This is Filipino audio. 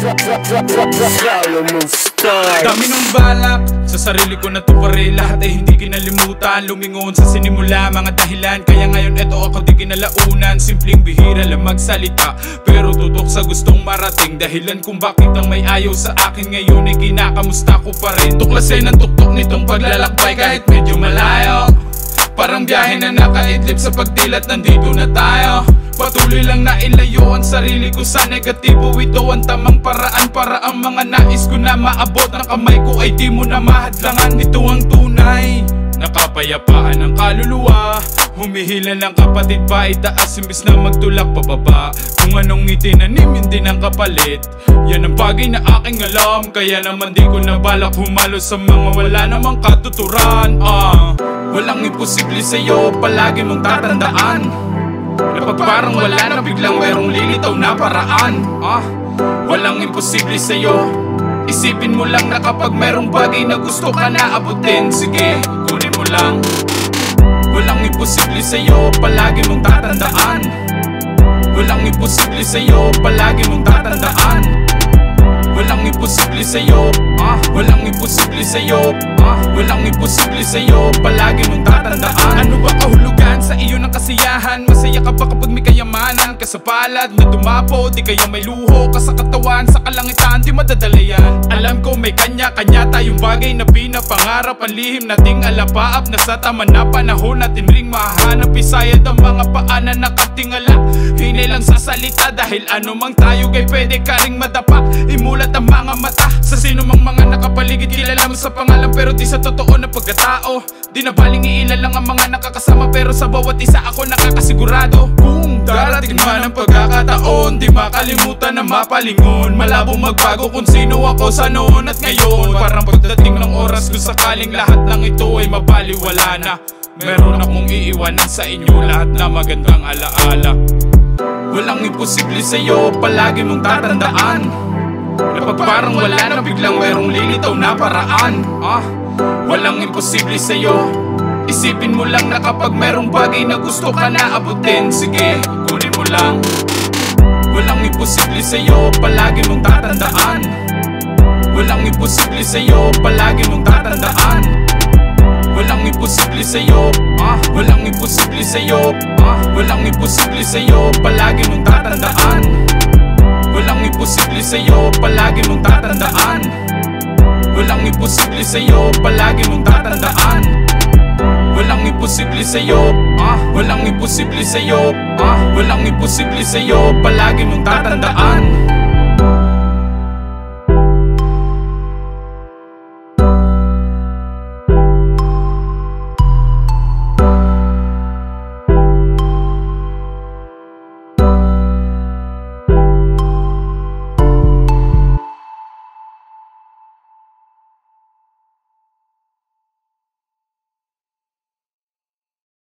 Solomon Stars Dami ng balak Sa sarili ko natuparin Lahat ay hindi kinalimutan. Lumingon sa sinimula Mga dahilan. Kaya ngayon eto ako di kinalaunan. Simpleng bihira lang magsalita Pero tutok sa gustong marating. Dahilan kung bakit ang may ayaw sa akin Ngayon ay kinakamusta ko pa rin. Tuklasin ang tuktok nitong paglalakbay Kahit medyo malayo. Parang biyahe na nakaidlip sa pagdilat Nandito na tayo Patuloy lang na ilayo ang sarili ko sa negatibo. Ito ang tamang paraan para ang mga nais ko na maabot. Ng kamay ko ay di mo na mahadlangan. Ito ang tunay Nakapayapaan ng kaluluwa. Humihila ng kapatid pa itaas Imbis na magtulak pababa. Kung anong itinanim hindi ng kapalit. Yan ang bagay na aking alam. Kaya naman di ko na balak humalo sa mga wala namang katuturan. Ah, Walang imposible sa'yo. Palagi mong tatandaan na pag parang wala na biglang merong lilitaw na paraan. Ah, Walang imposible sa'yo. Isipin mo lang na kapag merong bagay na gusto ka na abutin Sige, kunin mo lang. Walang imposible sa'yo Palagi mong tatandaan. Walang imposible sa'yo Palagi mong tatandaan Walang imposible sa'yo. Ah, Walang imposible sa'yo. Ah, Walang imposible sa'yo. Palagi mong tatandaan. Ano ba kahulugan sa iyo ng kasiyahan? Masaya ka ba kapag may kayamanan? Ka sa palad na dumapo Di kaya may luho. Ka sa katawan Sa kalangitan di madadala yan. Alam ko may kanya-kanya tayong bagay na pinapangarap. Ang lihim nating alapaap na sa tama na panahon. Natin ring mahanap Isayad ang mga paanan nakatingala Hinay lang sa salita dahil ano mang tayo kay pwede ka ring madapa. Imulat ang mga mata sa sino mang mga nakapaligid. Kilala mo sa pangalan pero di sa totoo na pagkatao. Di na baling iilan lang ang mga nakakasama Pero sa bawat isa ako nakakasigurado. Kung darating man ang pagkakataon Di makalimutan na mapalingon. Malabo magbago kung sino ako sa noon at ngayon. Parang pagdating ng oras kung sakaling lahat ng ito ay mabaliwala na. Meron akong iiwanan sa inyo lahat na magandang alaala Walang imposible sa'yo, palagi mong tatandaan. Na pag parang wala na biglang merong lilitaw na paraan. Ah, Walang imposible sa'yo. Isipin mo lang na kapag merong bagay na gusto ka na abutin Sige, kunin mo lang. Walang imposible sa'yo, palagi mong tatandaan. Walang imposible sa'yo, palagi mong tatandaan Walang imposible sa'yo, ah Walang imposible sa'yo, ah Walang imposible sa'yo, palagi mong tatandaan. Walang imposible sa'yo, palagi mong tatandaan. Walang imposible sa'yo, palagi mong tatandaan. Walang imposible sa'yo, ah Walang imposible sa'yo, ah Walang imposible sa'yo, palagi mong tatandaan